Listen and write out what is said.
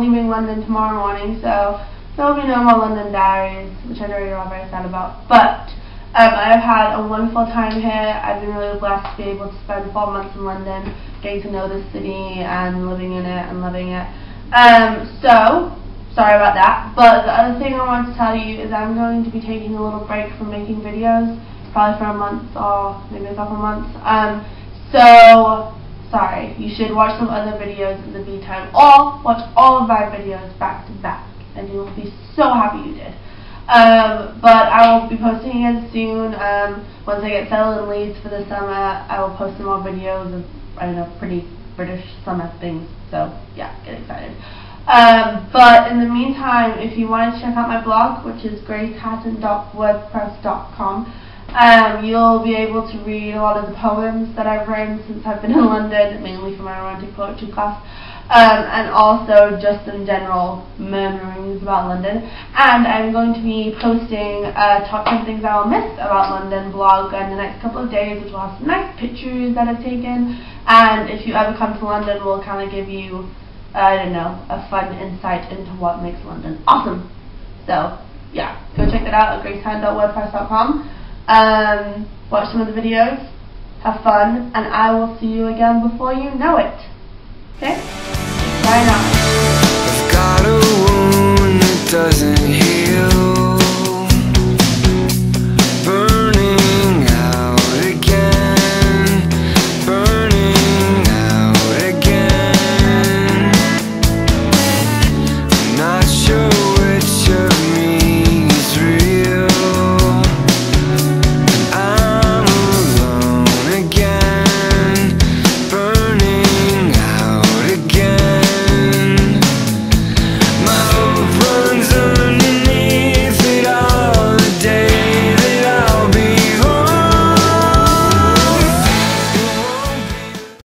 Leaving London tomorrow morning, so there will be no more London diaries, which I know you're all very sad about. But um, I've had a wonderful time here. I've been really blessed to be able to spend four months in London, getting to know the city and living in it and loving it. Um, so, sorry about that. But the other thing I want to tell you is I'm going to be taking a little break from making videos, probably for a month or maybe a couple months. Um, so, sorry. You should watch some other videos in the meantime, or watch all of my videos back to back, and you will be so happy you did. Um, but I will be posting again soon. Um, once I get settled in Leeds for the summer, I will post some more videos of, I don't know, pretty British summer things. So, yeah, get excited. Um, but in the meantime, if you want to check out my blog, which is gracehatton.wordpress.com, um, you'll be able to read a lot of the poems that I've written since I've been in London, mainly for my romantic poetry class um, and also just in general murmurings about London. And I'm going to be posting a top 10 things I will miss about London blog in the next couple of days, which will have some nice pictures that I've taken. And if you ever come to London, we'll kind of give you, I don't know, a fun insight into what makes London awesome. So, yeah, go check that out at gracehatton.wordpress.com. Um, watch some of the videos, have fun, and I will see you again before you know it. Okay? Bye now.